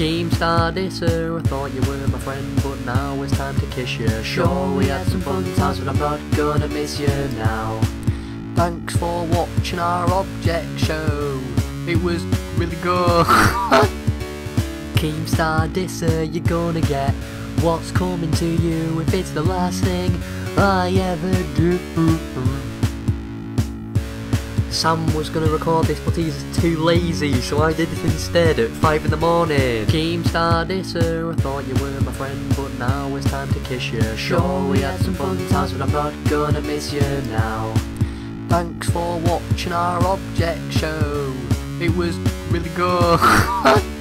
Keemstar Disser, I thought you were my friend, but now it's time to kiss you. Sure, we had some fun times, but I'm not gonna miss you now. Thanks for watching our object show. It was really good. Keemstar Disser, you're gonna get what's coming to you if it's the last thing I ever do. Sam was gonna record this, but he's too lazy, so I did it instead at 5 in the morning. Keemstar Disser, I thought you were my friend, but now it's time to kiss you. Sure, we had some fun times, but I'm not gonna miss you now. Thanks for watching our object show. It was really good.